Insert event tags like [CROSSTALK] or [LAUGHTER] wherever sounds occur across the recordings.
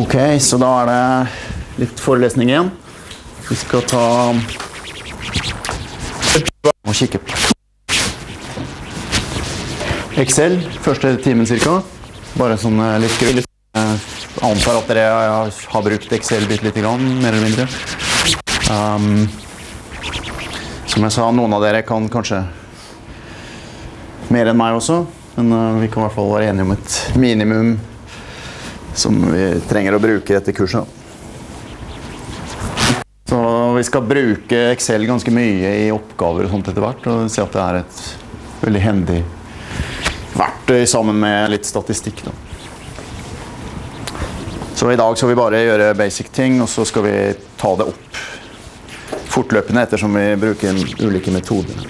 Ok, så da er det litt forelesning igjen. Vi skal ta og kikke på Excel, første timen cirka. Bare sånn eh, litt grunn. Jeg antar at dere har brukt Excel bitte lite grann, mer eller mindre. Um, som jeg sa, noen av dere kan kanskje mer enn meg også. Men uh, vi kan i hvert fall være enige om et minimum som vi trenger å bruke etter kurset. Så vi skal bruke Excel ganske mye i oppgaver og sånt etter hvert. Og se at det er et veldig hendig verktøy sammen med litt statistikk. Da. Så i dag skal vi bare gjøre basic ting, og så skal vi ta det opp fortløpende ettersom vi bruker ulike metoder.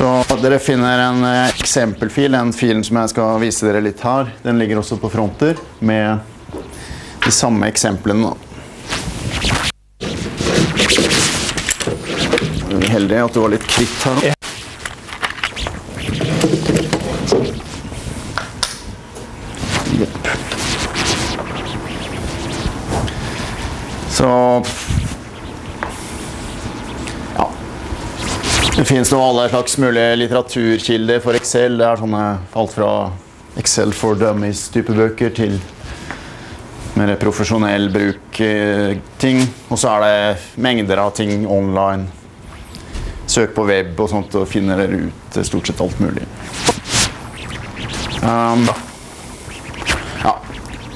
Så dere finner en eh, eksempelfil, den filen som jeg skal vise dere litt her. Den ligger også på fronter med de samme eksemplene. Heldig at det var litt kvitt her. nå. Så Det fins nå alle slags mulige litteraturkilder for Excel. Det er sånne alt fra Excel for dummies-type bøker til mer profesjonell bruk-ting. Og så er det mengder av ting online. Søk på web og sånt, og finner dere ut eh, stort sett alt mulig. Um, ja.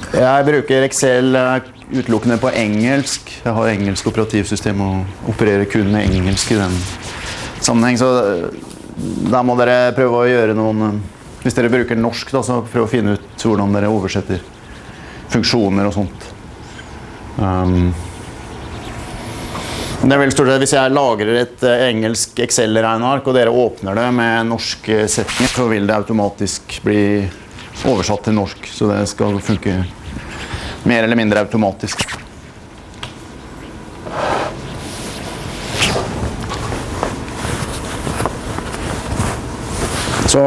Jeg bruker Excel eh, utelukkende på engelsk. Jeg har engelsk operativsystem og opererer kun med engelsk i den sammenheng. Så eh, da må dere prøve å gjøre noen eh, Hvis dere bruker norsk, da, så prøv å finne ut hvordan dere oversetter funksjoner og sånt. Um, det vil stort sett, Hvis jeg lagrer et eh, engelsk Excel-regneark, og dere åpner det med norsk setning, så vil det automatisk bli oversatt til norsk. Så det skal funke mer eller mindre automatisk. Så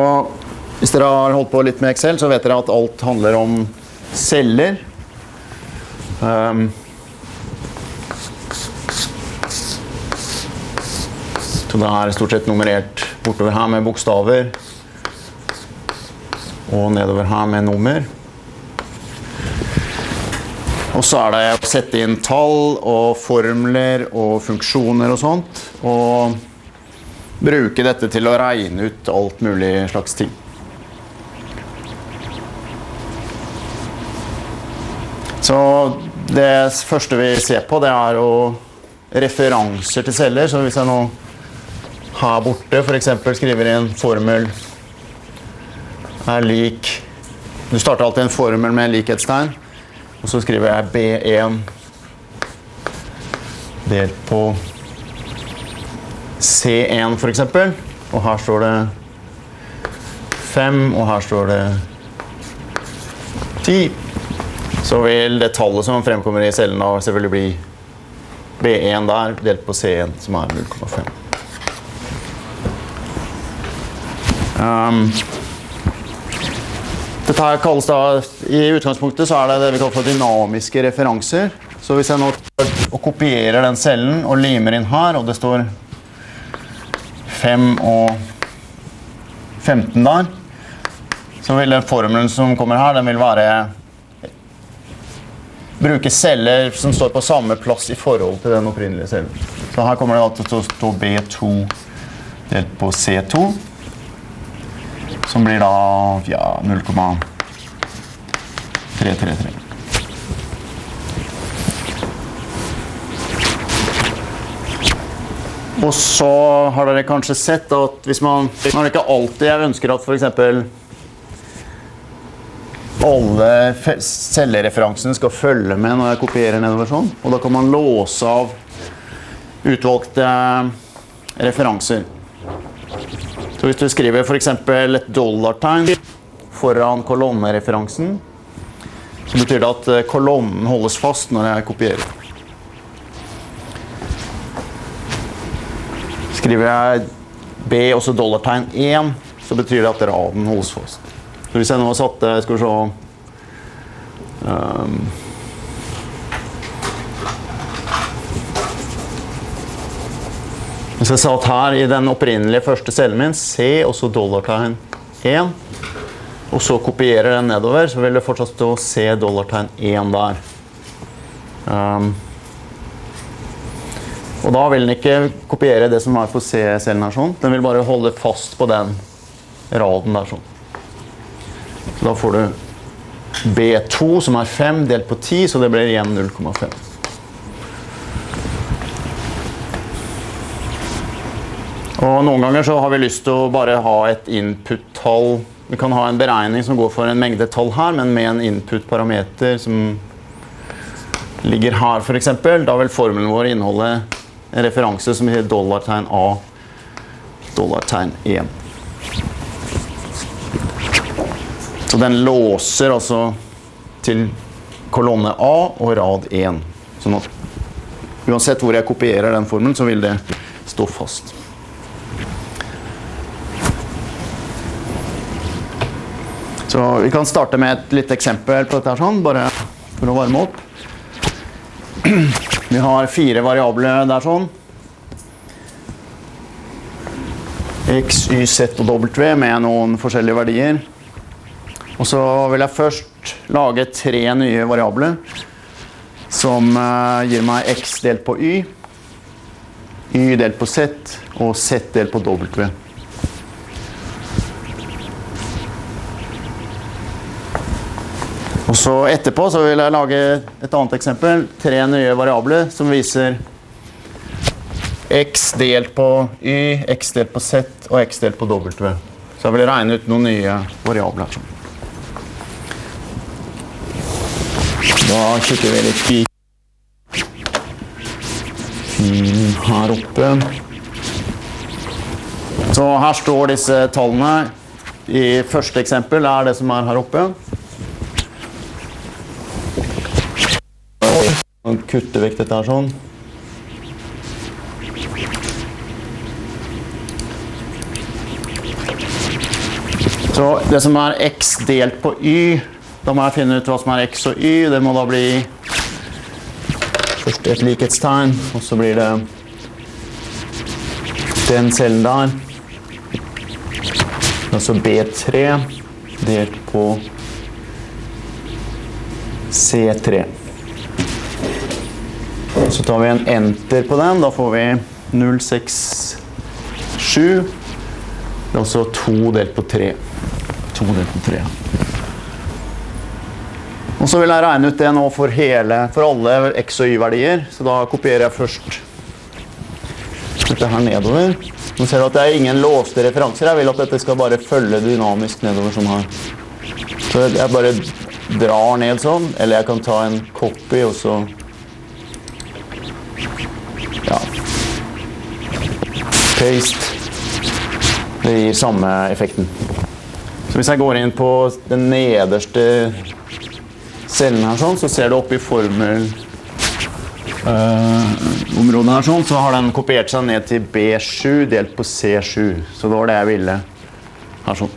hvis dere har holdt på litt med Excel, så vet dere at alt handler om celler. Um, så det er stort sett nummerert bortover her med bokstaver. Og nedover her med nummer. Og så er det å sette inn tall og formler og funksjoner og sånt. Og bruke dette til å regne ut alt mulig slags ting. Så det første vi ser på, det er jo referanser til celler. Så hvis jeg nå her borte f.eks. skriver inn formel er lik Du starter alltid en formel med likhetstegn. Og så skriver jeg B1 delt på C1 f.eks. Og her står det 5, og her står det 10. Så vil det tallet som fremkommer i cellen da selvfølgelig bli B1 der delt på C1, som er 0,5. Um, dette her kalles da, I utgangspunktet så er det det vi kaller for dynamiske referanser. Så hvis jeg nå kopierer den cellen og limer inn her, og det står 5 og 15 der, så vil formelen som kommer her, den vil være Bruke celler som står på samme plass i forhold til den opprinnelige cellen. Så her kommer det til å stå B2 delt på C2. Som blir da ja, 0,333. Og så har dere kanskje sett at hvis man Nå er det ikke alltid jeg ønsker at f.eks. alle fe- cellereferansene skal følge med når jeg kopierer nedover sånn. Og da kan man låse av utvalgte referanser. Så hvis du skriver f.eks. et dollartegn foran kolonnereferansen, så betyr det at eh, kolonnen holdes fast når jeg kopierer. Skriver jeg B og så dollartegn 1, så betyr det at raden holdes oss. Så hvis jeg nå satte skal vi se, Um, Hvis jeg satt her i den opprinnelige første cellen min, C og så dollartegn 1, og så kopierer den nedover, så vil det fortsatt stå C dollartegn 1 der. Um, og da vil den ikke kopiere det som er her sånn. Den vil bare holde fast på den raden der sånn. Så da får du B2 som er 5 delt på 10, så det blir igjen 0,5. Og noen ganger så har vi lyst til å bare ha et input-tall. Vi kan ha en beregning som går for en mengde tall her, men med en input-parameter som ligger her f.eks. Da vil formelen vår inneholde en referanse som heter dollartegn A, dollartegn 1. Så den låser altså til kolonne A og rad 1. Sånn at uansett hvor jeg kopierer den formelen, så vil det stå fast. Så vi kan starte med et lite eksempel på dette, her sånn, bare for å varme opp. Vi har fire variabler der sånn. X, Y, Z og W med noen forskjellige verdier. Og så vil jeg først lage tre nye variabler som uh, gir meg X delt på Y, Y delt på Z og Z delt på W. Og så etterpå så vil jeg lage et annet eksempel. Tre nye variabler som viser x delt på y, x delt på z og x delt på w. Så jeg vil regne ut noen nye variabler. Da kikker vi litt i filen her oppe. Så her står disse tallene. I første eksempel er det som er her oppe. Kutte vekk dette her sånn. Så det som er x delt på y, da må jeg finne ut hva som er x og y. Det må da bli først et likhetstegn, og så blir det den cellen der. Altså B3 delt på C3. Så tar vi en enter på den. Da får vi 067. Det er altså 2 delt på 3. 2 delt på 3. Og så vil jeg regne ut det nå for, hele, for alle x- og y-verdier. Så da kopierer jeg først dette her nedover. Nå ser du at det er ingen låste referanser. Jeg vil at dette skal bare følge dynamisk nedover sånn her. Så jeg bare drar ned sånn, eller jeg kan ta en copy og så Paste. Det gir samme effekten. Så hvis jeg går inn på den nederste cellen her, sånn, så ser du oppi formel området her sånn, så har den kopiert seg ned til B7 delt på C7. Så det var det jeg ville her sånn.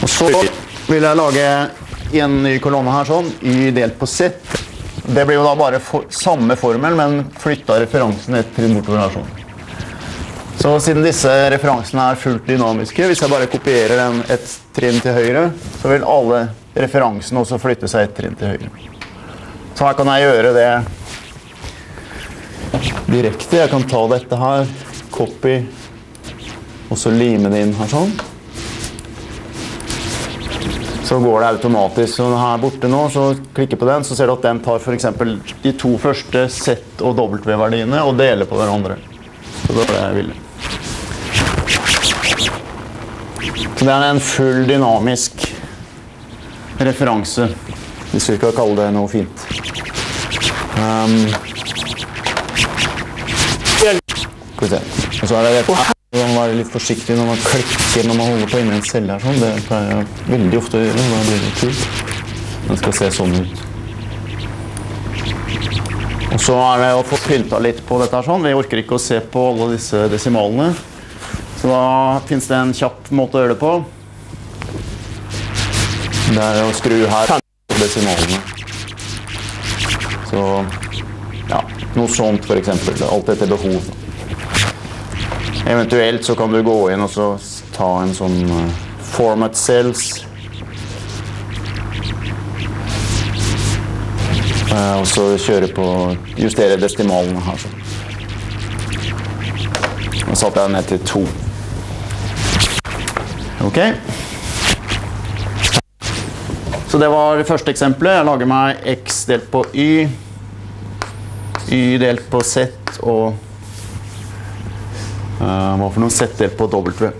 Og så vil jeg lage en ny kolonne her sånn, Y delt på Z. Det blir jo da bare for, samme formel, men flytta referansen et trinn bortover her sånn. Så siden disse referansene er fullt dynamiske, hvis jeg bare kopierer den et trinn til høyre, så vil alle referansene også flytte seg et trinn til høyre. Så her kan jeg gjøre det direkte. Jeg kan ta dette her, copy, og så lime det inn her sånn. Så går det automatisk. Så her borte nå, så klikker på den, så ser du at den tar f.eks. de to første Z- og W-verdiene og deler på hverandre. Så det var det jeg ville. Så det er en full dynamisk referanse, hvis vi skal kalle det noe fint. Um, skal vi se. Og så er det må være litt forsiktig når man klikker når man holder på inni en celle. her. Sånn. Det pleier jeg veldig ofte å gjøre. Da blir det kult. Den skal se sånn ut. Og så er det å få pynta litt på dette. her sånn. Vi orker ikke å se på alle disse desimalene. Så da fins det en kjapp måte å gjøre det på. Det er å skru her på desimalene. Så ja, noe sånt eksempel. Alt etter behov. Eventuelt så kan du gå inn og så ta en sånn uh, format cells. Uh, og så kjøre på justere destimalene her. Så. Nå satte jeg den ned til to. Ok. Så det var det første eksempelet. Jeg lager meg x delt på y. Y delt på z og Hva for noe? Z delt på w.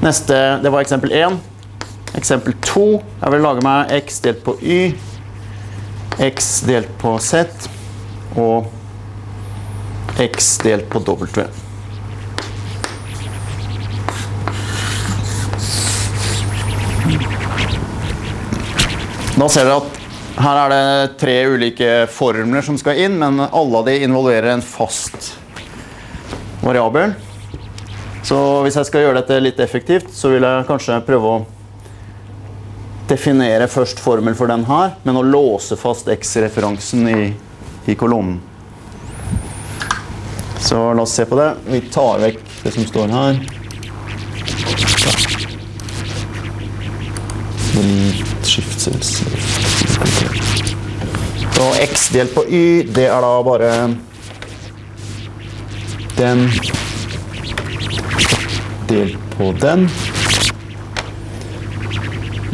Neste, Det var eksempel 1. Eksempel 2. Jeg vil lage meg x delt på y. X delt på z. Og x delt på w. Da ser dere at her er det tre ulike formler som skal inn, men alle av de involverer en fast variabel. Så hvis jeg skal gjøre dette litt effektivt, så vil jeg kanskje prøve å definere først formel for den her, men å låse fast x-referansen i, i kolonnen. Så la oss se på det. Vi tar vekk det som står her. Så x delt på y, det er da bare den delt på den.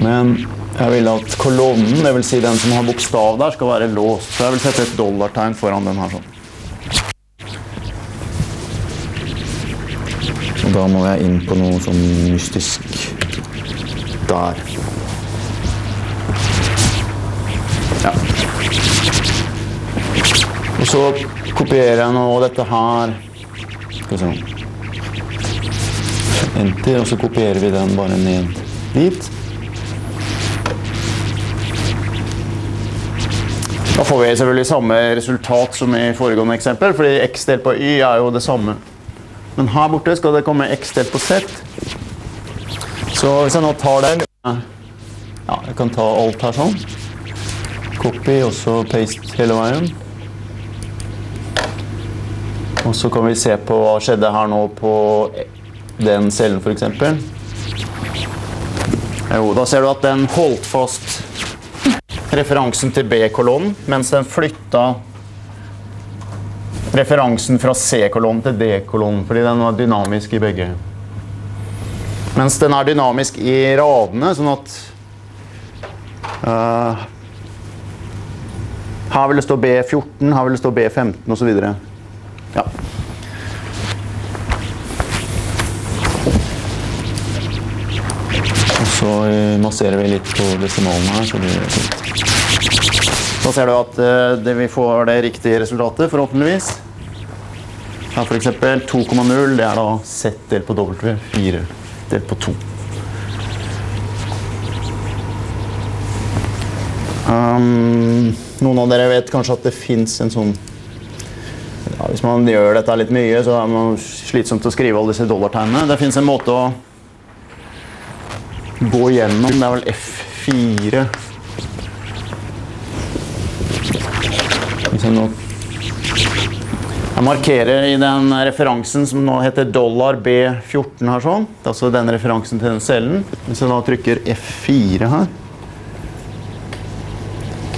Men jeg vil at kolonnen, dvs. Si den som har bokstav der, skal være låst. Så jeg vil sette et dollartegn foran den her sånn. Og da må jeg inn på noe sånn mystisk der. Ja. Og så kopierer jeg nå dette her. Skal vi se. Enter, og så kopierer vi den bare ned dit. Da får vi selvfølgelig samme resultat som i foregående eksempel, fordi x delt på y er jo det samme. Men her borte skal det komme x delt på z. Så hvis jeg nå tar den Ja, jeg kan ta alt her sånn. Copy, og så paste hele veien. Og så kan vi se på hva skjedde her nå på den cellen, f.eks. Jo, da ser du at den holdt fast referansen til B-kolonnen, mens den flytta referansen fra C-kolonnen til D-kolonnen, fordi den var dynamisk i begge. Mens den er dynamisk i radene, sånn at uh, Her vil det stå B14, her vil det stå B15 osv. Ja. Og så eh, masserer vi litt på desimalene her, så blir det fint. Da ser du at det vi får det riktige resultatet, forhåpentligvis. Her eksempel 2,0, det er da Z delt på W, 4 delt på 2. Um, noen av dere vet kanskje at det fins en sånn Hvis man gjør dette litt mye, så er man slitsomt å skrive alle disse dollartegnene. Det fins en måte å gå gjennom. Det er vel F4. Hvis jeg nå jeg markerer i den referansen som nå heter dollar B14 her sånn. Det er altså den referansen til den cellen. Hvis jeg da trykker F4 her,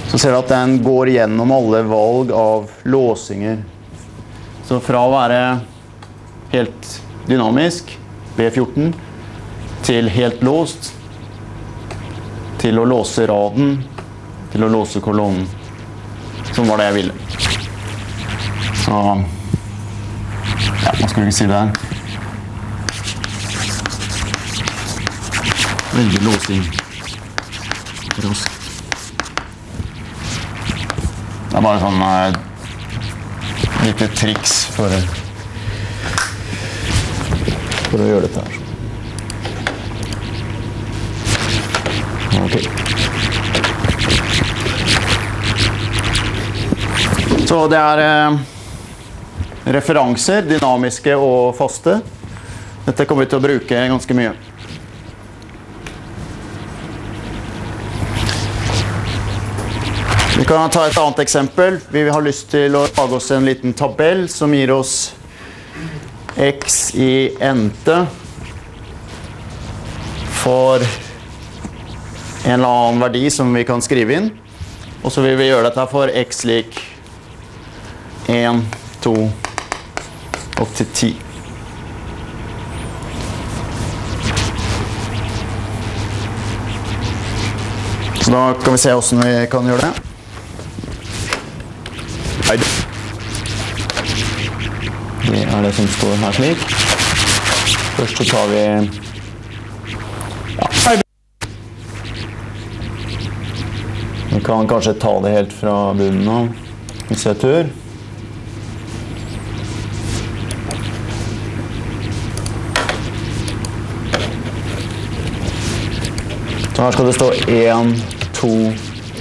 så ser du at den går gjennom alle valg av låsinger. Så fra å være helt dynamisk, B14, til helt låst, til å låse raden, til å låse kolonnen. Som var det jeg ville. Så Ja, hva skal vi si det her? Veldig låsing. Raskt. Det er bare sånn uh, lite triks for, for å gjøre dette her. Okay. Så det er eh, referanser, dynamiske og faste. Dette kommer vi til å bruke ganske mye. Vi kan ta et annet eksempel. Vi har lyst til å lage oss en liten tabell som gir oss x i ente for en eller annen verdi som vi kan skrive inn. Og så vil vi gjøre dette for x lik 1, 2 opp til 10. Så da kan vi se åssen vi kan gjøre det. Det er det som står her slik. Først så tar vi ja. Vi kan kanskje ta det helt fra bunnen av, hvis jeg tør. Så her skal det stå 1, 2,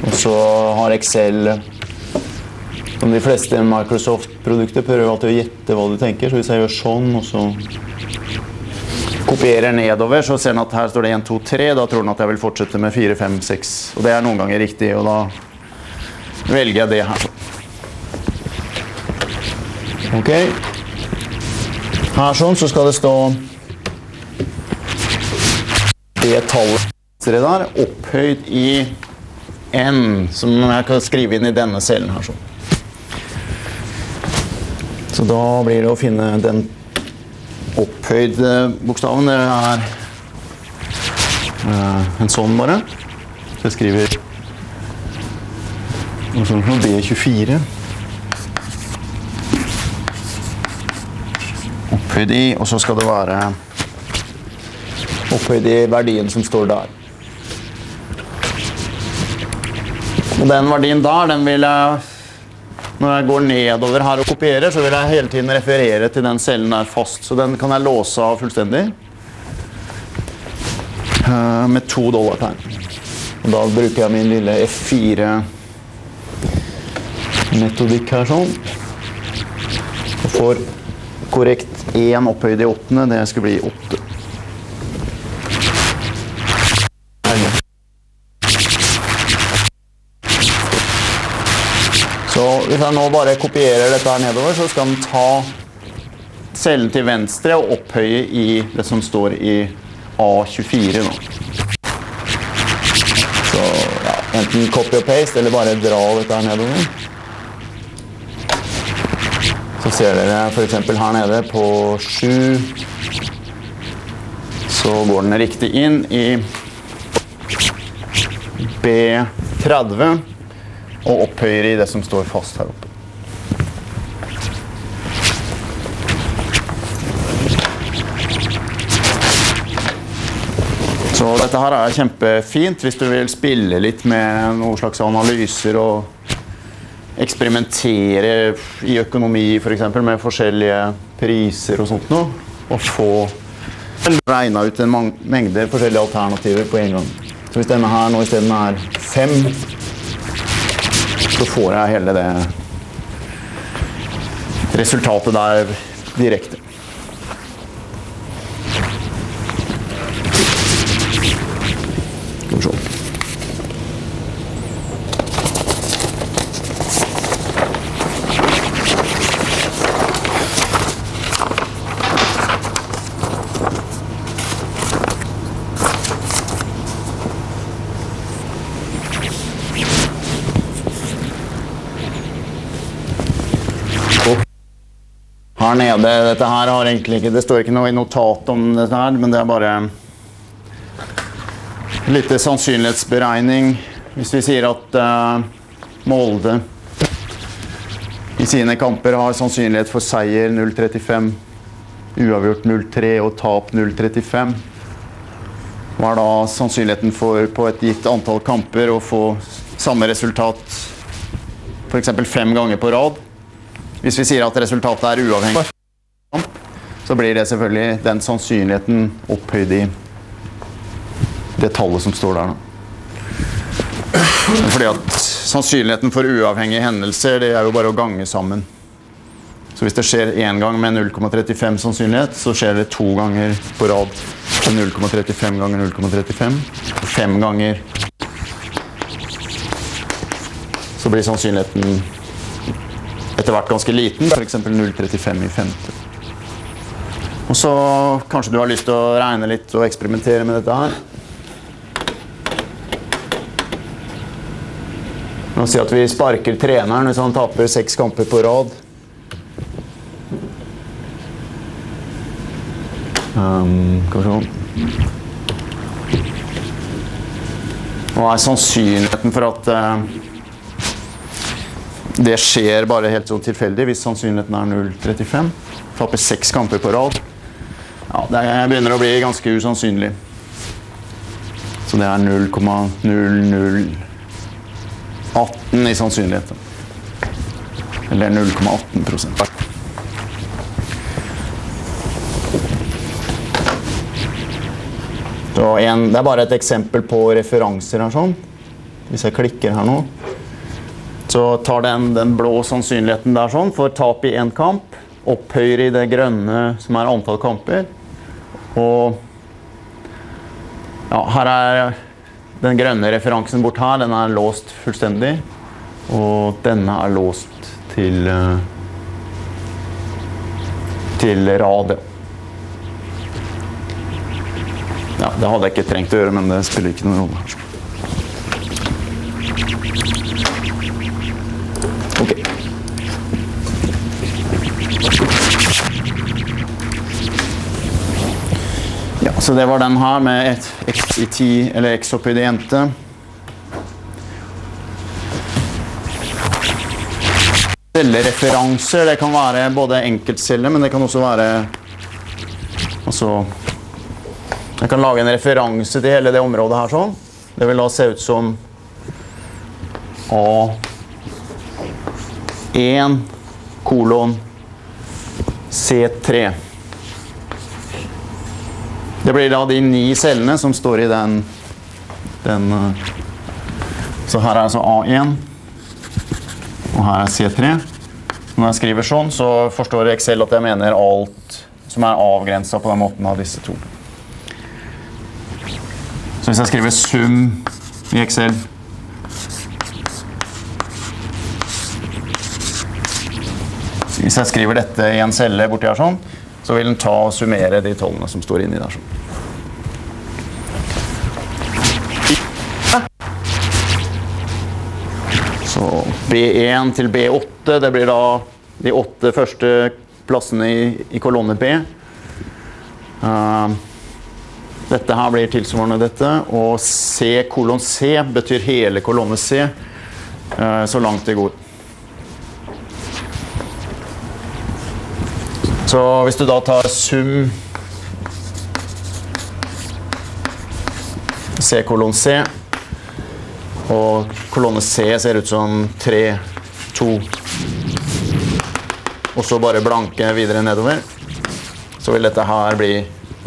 og så har Excel Som de fleste Microsoft-produkter prøver alltid å gjette hva du tenker. Så hvis jeg gjør sånn, og så kopierer nedover, så ser han at her står det 1, 2, 3. Da tror han at jeg vil fortsette med 4, 5, 6. Og det er noen ganger riktig, og da velger jeg det her. Ok. Her sånn så skal det stå det tallet der, opphøyd i n, som jeg kan skrive inn i denne cellen her. sånn. Så da blir det å finne den opphøyde bokstaven. Det er uh, en sånn bare. Så jeg skriver noe sånt som B24. Opphøyd i, og så skal det være opphøyd i verdien som står der. Og den verdien der, den vil jeg Når jeg går nedover her og kopierer, så vil jeg hele tiden referere til den cellen der fast. Så den kan jeg låse av fullstendig. Uh, med to dollartegn. Og da bruker jeg min lille F4-metodikk her sånn. Og får korrekt én opphøyd i åttende. Det skulle bli 8. Så hvis jeg nå bare kopierer dette her nedover, så skal den ta cellen til venstre og opphøye i det som står i A24 nå. Så ja, enten copy og paste, eller bare dra dette her nedover. Så ser dere f.eks. her nede på 7 Så går den riktig inn i B30 og opphøyer i det som står fast her oppe. Så dette her er kjempefint hvis du vil spille litt med noen slags analyser og eksperimentere i økonomi f.eks. For med forskjellige priser og sånt noe. Og få regna ut en mengde forskjellige alternativer på en gang. Så hvis denne her nå isteden er fem så får jeg hele det resultatet der direkte. Her nede Dette her har egentlig ikke Det står ikke noe i notat om dette her, men det er bare litt sannsynlighetsberegning. Hvis vi sier at uh, Molde i sine kamper har sannsynlighet for seier 0,35, uavgjort 0,3 og tap 0,35 Hva er da sannsynligheten for på et gitt antall kamper å få samme resultat f.eks. fem ganger på rad? Hvis vi sier at resultatet er uavhengig, så blir det selvfølgelig den sannsynligheten opphøyd i det tallet som står der. nå. Fordi at sannsynligheten for uavhengige hendelser det er jo bare å gange sammen. Så hvis det skjer én gang med 0,35 sannsynlighet, så skjer det to ganger på rad med 0,35 ganger 0,35. Fem ganger så blir sannsynligheten etter hvert ganske liten. F.eks. 0,35 i femte. Og så kanskje du har lyst til å regne litt og eksperimentere med dette her. La oss si at vi sparker treneren hvis han taper seks kamper på rad. Um. Hva er sannsynligheten for at uh, det skjer bare helt sånn tilfeldig hvis sannsynligheten er 0,35? Taper seks kamper på rad. Ja, det begynner å bli ganske usannsynlig. Så det er 0,0018 i sannsynlighet. Eller 0,18% Det er bare et eksempel på referanser her. sånn. Hvis jeg klikker her nå, så tar den den blå sannsynligheten der sånn for tap i én kamp. Opphøyer i det grønne, som er antall kamper. Og ja, her er den grønne referansen bort her. Den er låst fullstendig. Og denne er låst til eh, til rad. Ja, det hadde jeg ikke trengt å gjøre, men det spiller ikke noen rolle. Så det var den her med x i 10, eller x opphøyd i jente. Cellereferanser, det kan være både enkeltceller, men det kan også være altså jeg kan lage en referanse til hele det området her sånn. Det vil da se ut som A1 kolon C3. Det blir da de ni cellene som står i den, den eh, Så her er altså A1, og her er C3. Når jeg skriver sånn, så forstår Excel at jeg mener alt som er avgrensa på den måten av disse to. Så hvis jeg skriver sum i Excel Hvis jeg skriver dette i en celle borti her sånn, så vil den ta og summere de tallene som står inni der. sånn. Så B1 til B8, det blir da de åtte første plassene i, i kolonne B. Uh, dette her blir tilsvarende dette, og C kolon C betyr hele kolonne C, uh, så langt det går. Så hvis du da tar sum C kolon C, og kolonne C ser ut som 3, 2 og så bare blanke videre nedover, så vil dette her bli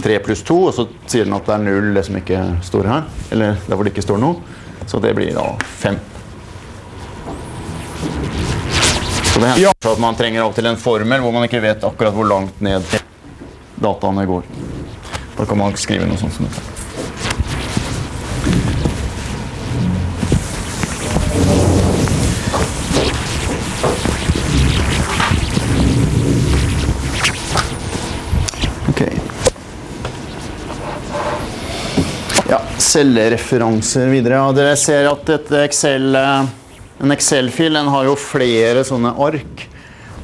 3 pluss 2, og så sier den at det er 0 det som ikke står her, eller der hvor det ikke står noe. Så det blir da 5. Så det hender at man trenger av og til en formel hvor man ikke vet akkurat hvor langt ned dataene går. Da kan man skrive noe sånt som dette. Cellereferanser videre. Ja, dere ser at Excel, eh, en Excel-fil har jo flere sånne ark.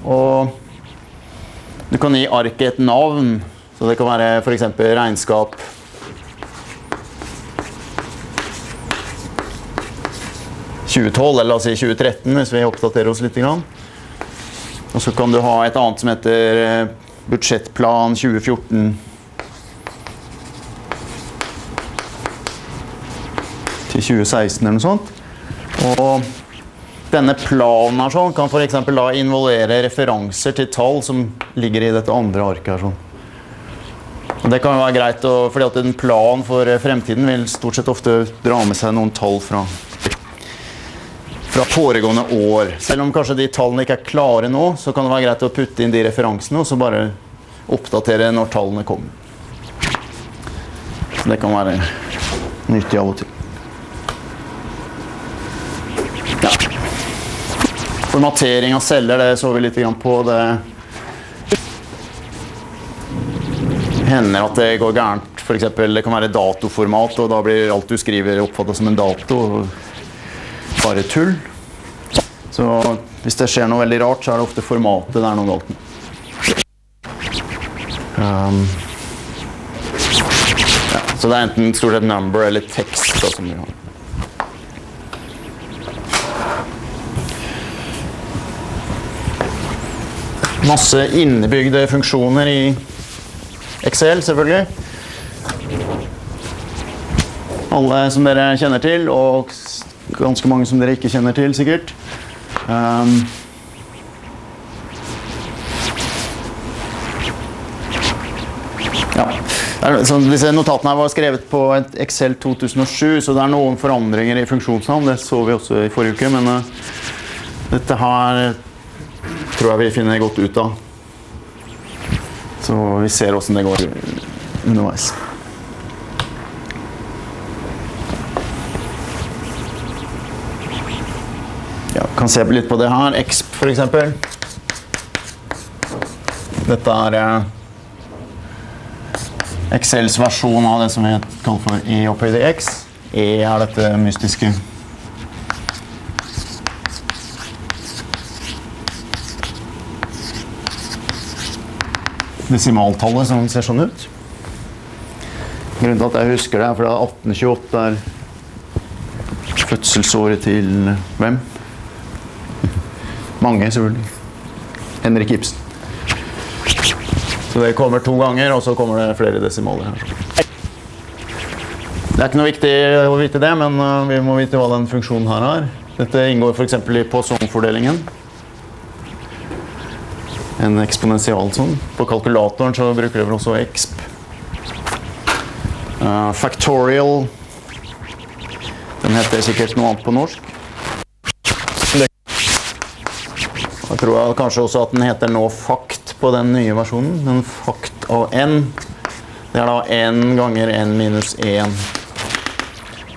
Og du kan gi arket et navn. Så det kan være f.eks. regnskap. ...2012, eller la oss si 2013, hvis vi oppdaterer oss litt. Og så kan du ha et annet som heter eh, budsjettplan 2014. Til 2016 eller noe sånt. Og denne planen her sånn, kan f.eks. da involvere referanser til tall som ligger i dette andre arket. her sånn. Og det kan jo være greit, fordi at En plan for eh, fremtiden vil stort sett ofte dra med seg noen tall fra, fra foregående år. Selv om kanskje de tallene ikke er klare nå, så kan det være greit å putte inn de referansene og så bare oppdatere når tallene kommer. Det kan være nyttig av og til. Formatering av celler, det så vi litt på. Det hender at det går gærent. For eksempel, det kan være datoformat, og da blir alt du skriver oppfattet som en dato. Bare tull. Så hvis det skjer noe veldig rart, så er det ofte formatet det er noe galt med. Um, ja, så det er enten stort sett number eller tekst da, som vi har. Masse innebygde funksjoner i Excel, selvfølgelig. Alle som dere kjenner til, og ganske mange som dere ikke kjenner til, sikkert. Um, ja. Disse notatene her var skrevet på et Excel 2007, så det er noen forandringer i funksjonsnavn. Det så vi også i forrige uke, men uh, dette her tror jeg vi finner godt ut av. Så vi ser åssen det går underveis. Ja, kan se litt på det her. Exp, f.eks. Dette er eh, Excels versjon av det som vi kaller for E opphøyd i X. E er dette mystiske desimaltallet som ser sånn ut. Grunnen til at jeg husker det, er fordi 1828 er fødselsåret til hvem? Mange, selvfølgelig. Henrik Ibsen. Så det kommer to ganger, og så kommer det flere desimaler her. Det er ikke noe viktig å vite det, men uh, vi må vite hva den funksjonen her har. Dette inngår f.eks. i Poisson-fordelingen en eksponential sånn. På kalkulatoren så bruker du også exp. Uh, factorial Den heter sikkert noe annet på norsk. Jeg tror jeg kanskje også at den heter nå fakt på den nye versjonen. Den fakt av n. Det er da n ganger n minus 1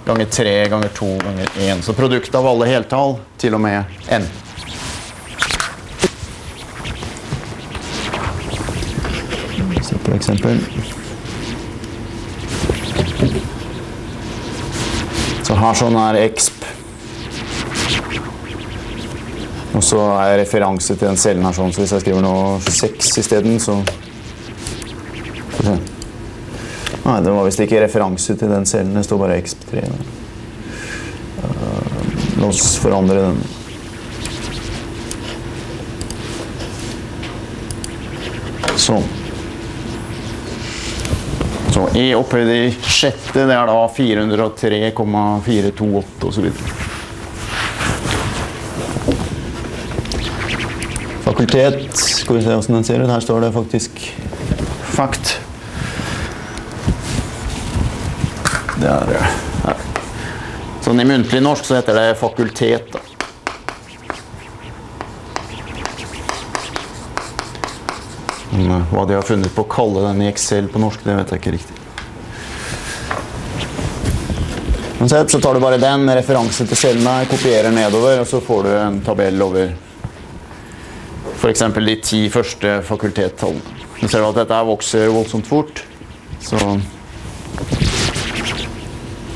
ganger 3 ganger 2 ganger 1. Så produktet av alle heltall til og med n. for eksempel. Så her sånn er exp. Og så er referanse til den cellen her sånn, så hvis jeg skriver noe 6 isteden, så Nei, det var visst ikke referanse til den cellen, det står bare exp3. La oss forandre den. Sånn. Så E opphøyd i sjette, det er da 403,428 osv. Fakultet, skal vi se hvordan den ser ut. Her står det faktisk fakt. Det er her. Sånn i muntlig norsk så heter det fakultet. da. Hva de har funnet på å kalle den i Excel på norsk, det vet jeg ikke riktig. Uansett så tar du bare den med referanse til cellene, kopierer nedover, og så får du en tabell over f.eks. de ti første fakultettallene. Du ser at dette vokser voldsomt fort, så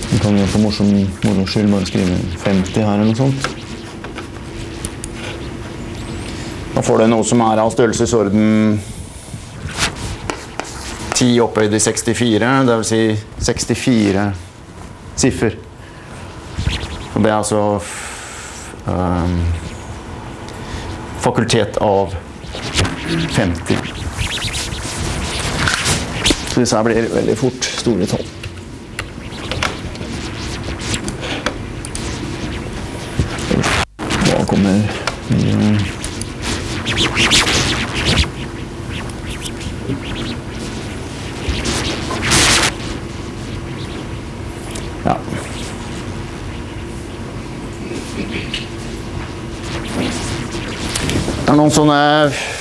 Du kan jo for morsom moro skyld bare skrive 50 her eller noe sånt. Da får du noe som er av størrelsesorden 10 opphøyd i 64, dvs. Si 64 siffer. Og det er altså um, fakultet av 50. Så disse her blir veldig fort store tall. Da kommer Det er noen sånne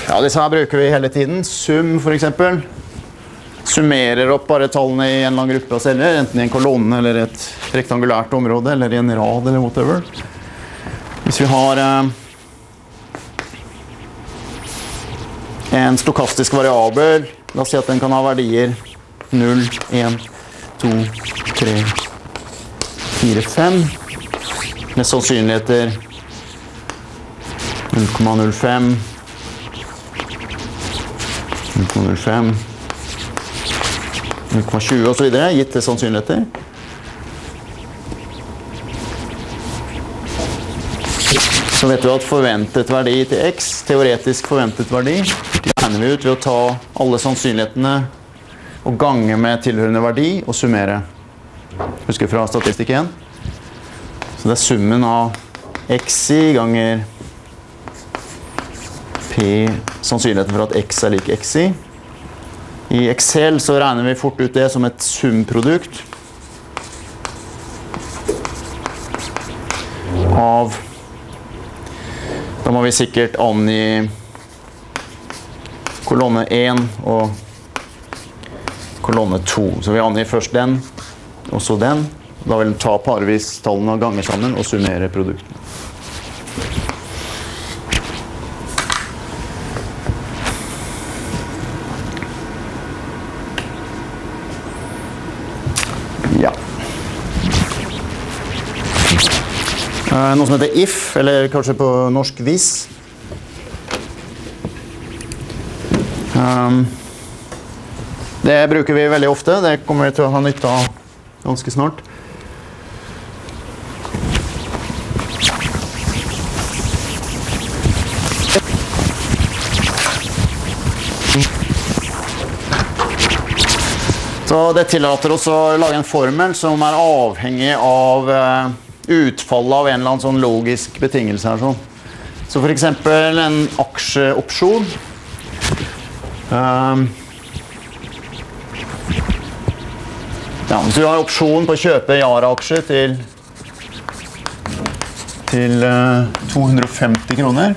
Ja, disse her bruker vi hele tiden. Sum, f.eks. Summerer opp bare tallene i en eller annen gruppe av celler, enten i en kolonne eller et rektangulært område eller i en rad eller whatever. Hvis vi har eh, en stokastisk variabel. La oss si at den kan ha verdier 0, 1, 2, 3, 4, 5. Med sannsynligheter 0,05 0,05 0,20 osv. gitt til sannsynligheter. Så vet du at forventet verdi til x, teoretisk forventet verdi, regner vi ut ved å ta alle sannsynlighetene og gange med tilhørende verdi og summere. Husker fra statistikk 1. Så det er summen av xi ganger p sannsynligheten for at x er lik xi. I Excel så regner vi fort ut det som et sumprodukt av Da må vi sikkert angi kolonne 1 og kolonne 2. Så vi angir først den, og så den. Da vil den ta parvis tallene og gange sammen og summere produktene. Noe som heter if, eller kanskje på norsk hvis. Um, det bruker vi veldig ofte. Det kommer vi til å ha nytte av ganske snart. Så det tillater oss å lage en formel som er avhengig av eh, utfallet av en eller annen sånn logisk betingelse her. Sånn. Så eksempel en aksjeopsjon. Um, ja, hvis du har opsjon på å kjøpe Yara-aksje til, til uh, 250 kroner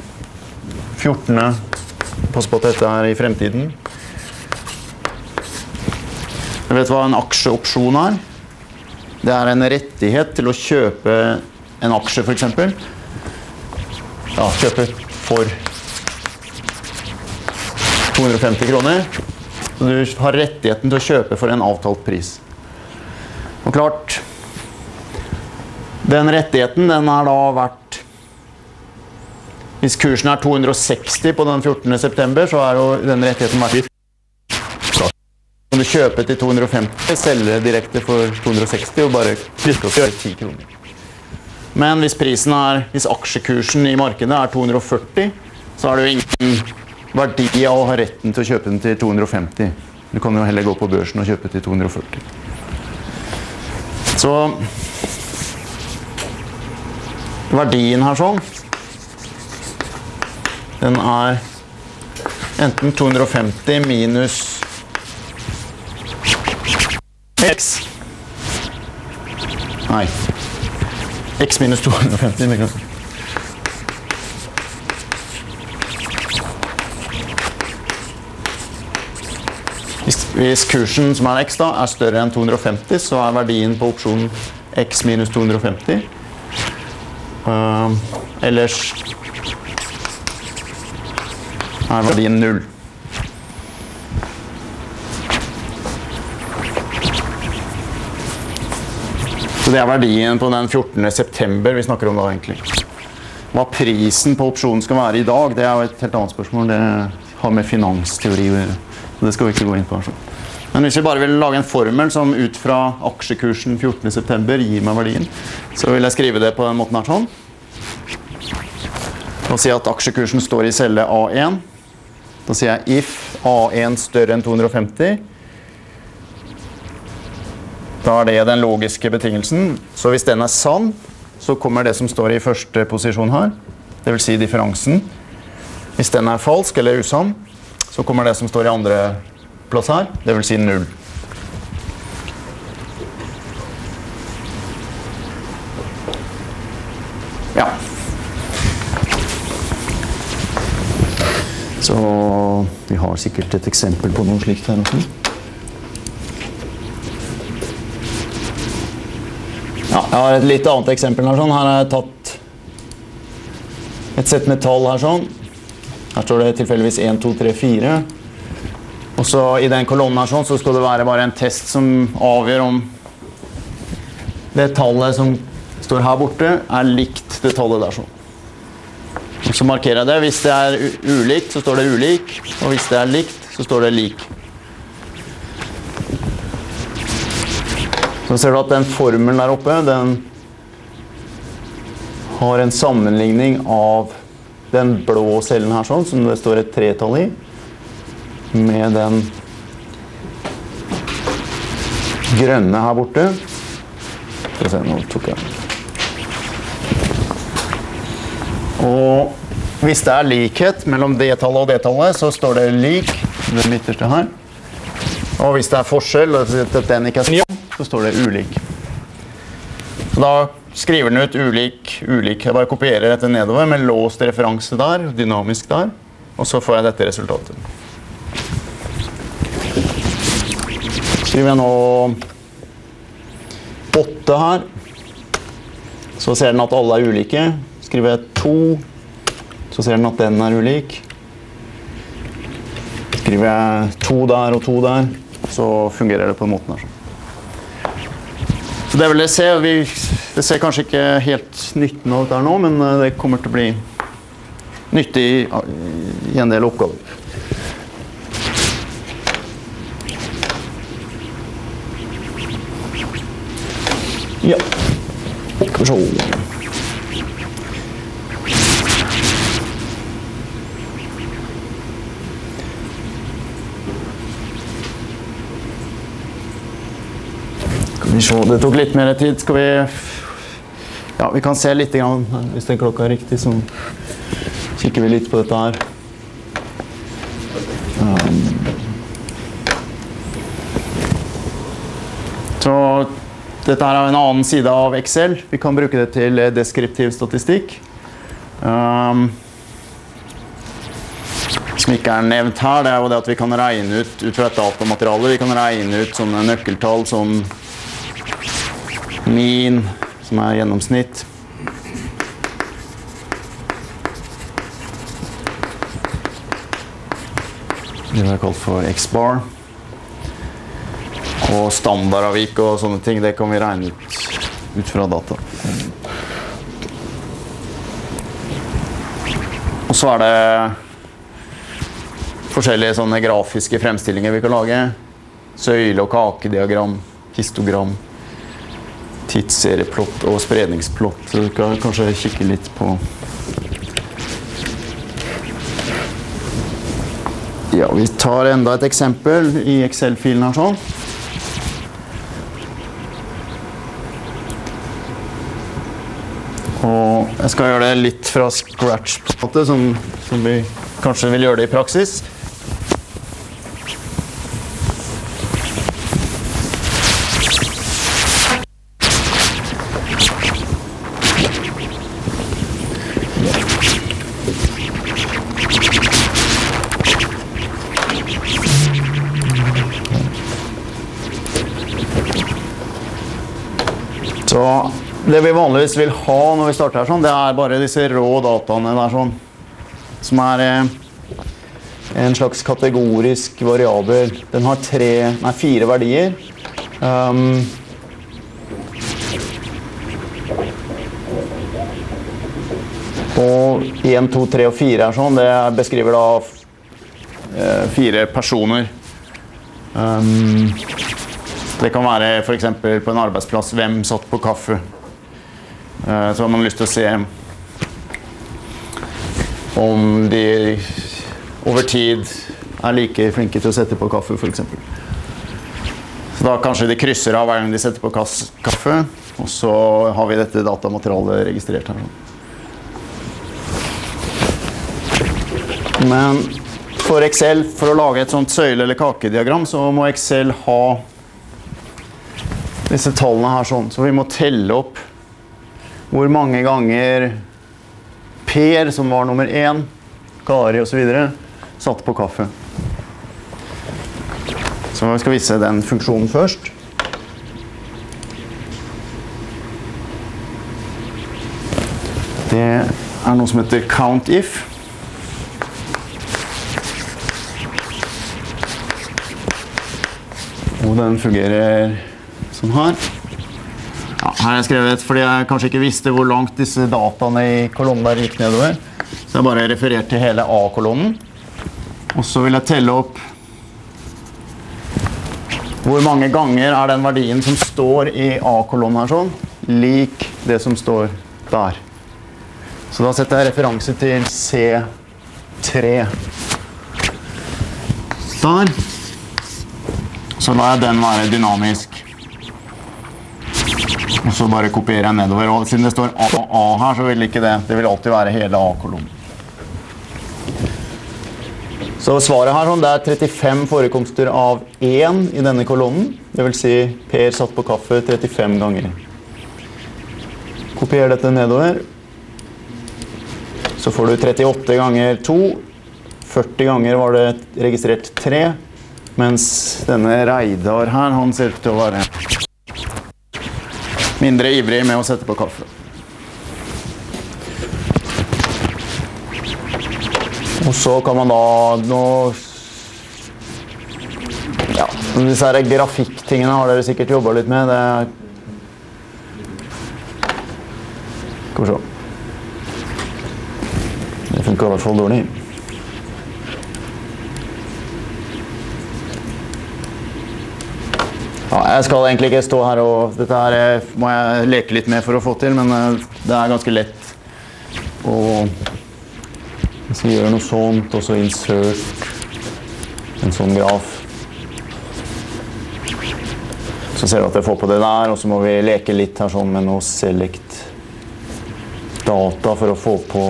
14. Pass på at dette er i fremtiden. Du vet hva en aksjeopsjon er? Det er en rettighet til å kjøpe en aksje, f.eks. Ja, kjøpe for 250 kroner. Så du har rettigheten til å kjøpe for en avtalt pris. Og klart Den rettigheten den er da verdt Hvis kursen er 260 på den 14. september, så er jo den rettigheten verdt kan du kjøpe til 250, selge direkte for 260 og bare opp gjøre 10 kroner. Men hvis er, hvis aksjekursen i markedet er 240, så har du ingen verdi av å ha retten til å kjøpe den til 250. Du kan jo heller gå på børsen og kjøpe til 240. Så verdien her sånn Den er enten 250 minus X. Nei. X minus 250 millioner. [LAUGHS] Hvis, kursen som er X da, er større enn 250, så er verdien på opsjonen X minus 250. Uh, ellers er verdien null. Så det er verdien på den 14. september vi snakker om da, egentlig. Hva prisen på opsjonen skal være i dag, det er jo et helt annet spørsmål. Det har med finansteori å gjøre. Så det skal vi ikke gå inn på. her. Men hvis vi bare vil lage en formel som ut fra aksjekursen 14. september gir meg verdien, så vil jeg skrive det på den måten her sånn. Og si at aksjekursen står i celle A1. Da sier jeg if A1 større enn 250 da er det den logiske betingelsen. Så hvis den er sann, så kommer det som står i første posisjon her, dvs. Si differansen. Hvis den er falsk eller usann, så kommer det som står i andre plass her, dvs. Si null. Ja. Så vi har sikkert et eksempel på noe slikt her også. Ja, jeg har et litt annet eksempel her. Sånn. Her har jeg tatt et sett med tall her sånn. Her står det tilfeldigvis 1, 2, 3, 4. Og så i den kolonnen her sånn, så skal det være bare en test som avgjør om det tallet som står her borte, er likt det tallet der sånn. Så markerer jeg det. Hvis det er ulikt, så står det ulik. Og hvis det er likt, så står det lik. Så ser du at den formelen der oppe, den har en sammenligning av den blå cellen her sånn, som det står et tretall i, med den grønne her borte. Skal vi se, nå tok jeg. Og hvis det er likhet mellom det tallet og det tallet, så står det lik, det midterste her. Og hvis det er forskjell, at den ikke er så står det ulik. Så da skriver den ut ulik, ulik. Jeg bare kopierer dette nedover med låst referanse der, dynamisk der. Og så får jeg dette resultatet. Skriver jeg nå 8 her, så ser den at alle er ulike. Skriver jeg 2, så ser den at den er ulik. Skriver jeg 2 der og 2 der, så fungerer det på den måten her. Så det vil jeg se. Vi, det ser kanskje ikke helt nytten av dette nå, men eh, det kommer til å bli nyttig i, i en del oppgaver. Ja. Skal vi se. Skal. Det tok litt mer tid. Skal vi Ja, vi kan se litt, grann, hvis den klokka er riktig, så kikker vi litt på dette her. Um. Så dette er en annen side av Excel. Vi kan bruke det til deskriptiv statistikk. Um, som ikke er nevnt her, det er jo det at vi kan regne ut ut fra et datamateriale. Vi kan regne ut sånne nøkkeltall som min, som er gjennomsnitt. Det er kalt for X-bar. Og standardavvik og sånne ting, det kan vi regne ut ut fra data. Og så er det forskjellige sånne grafiske fremstillinger vi kan lage. Søyle- og kakediagram, histogram, tidsserieplott og spredningsplott. Så du kan kanskje kikke litt på Ja, vi tar enda et eksempel i Excel-filen her sånn. Og jeg skal gjøre det litt fra scratch, som, som vi kanskje vil gjøre det i praksis. Vanligvis vil ha når vi starter her, sånn, det er bare disse rå dataene der sånn. Som er eh, en slags kategorisk variabel. Den har tre, nei, fire verdier. Um, og 1, 2, 3 og 4 er sånn. Det beskriver da eh, fire personer. Um, det kan være f.eks. på en arbeidsplass hvem satt på kaffe. Eh, Så har man lyst til å se om de over tid er like flinke til å sette på kaffe, f.eks. Så da kanskje de krysser av hver gang de setter på kaffe, og så har vi dette datamaterialet registrert her. Men for Excel, for å lage et sånt søyle- eller kakediagram, så må Excel ha disse tallene her sånn. Så vi må telle opp hvor mange ganger Per, som var nummer én, Kari osv., satte på kaffe. Så vi skal vise den funksjonen først. Det er noe som heter countif. Og den fungerer som her. Her har jeg skrevet fordi jeg kanskje ikke visste hvor langt disse dataene i kolonnen der gikk nedover. Så jeg bare referert til hele A-kolonnen. Og så vil jeg telle opp hvor mange ganger er den verdien som står i A-kolonnen her sånn, lik det som står der. Så da setter jeg referanse til C3. Der. Så lar jeg den være dynamisk. Og [LAUGHS] så bare kopierer jeg nedover. Og siden det står A her, så vil ikke det. Det vil alltid være hele A-kolonnen. Så svaret her sånn, det er 35 forekomster av 1 i denne kolonnen. Det vil si Per satt på kaffe 35 ganger. Kopier dette nedover. Så får du 38 ganger 2. 40 ganger var det registrert 3. Mens denne Reidar her, han ser ut til å være mindre ivrig med å sette på kaffe. Og så kan man da nå Ja, disse her grafikktingene har dere sikkert jobba litt med. Det Skal vi se. Det funka i hvert fall dårlig. Ja, jeg skal egentlig ikke stå her og Dette her eh, må jeg leke litt med for å få til, men eh, det er ganske lett å skal gjøre noe sånt, og så insert en sånn graf. Så ser du at jeg får på det der, og så må vi leke litt her sånn med noe select data for å få på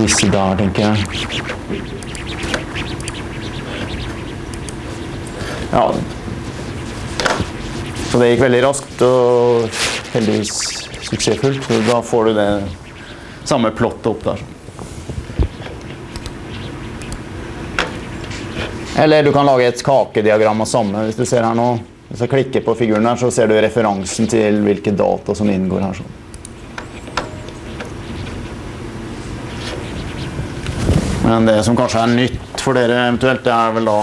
disse der, tenker jeg. Ja. Så det gikk veldig raskt og heldigvis suksessfullt. Så da får du det samme plottet opp der. Eller du kan lage et kakediagram av samme. Hvis du ser her nå, hvis jeg klikker på figuren her, så ser du referansen til hvilke data som inngår her. sånn. Men det som kanskje er nytt for dere eventuelt, det er vel da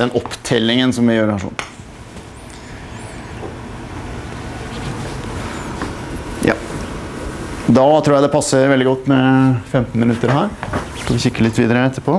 den opptellingen som vi gjør her sånn. Ja. Da tror jeg det passer veldig godt med 15 minutter her. Skal vi kikke litt videre etterpå.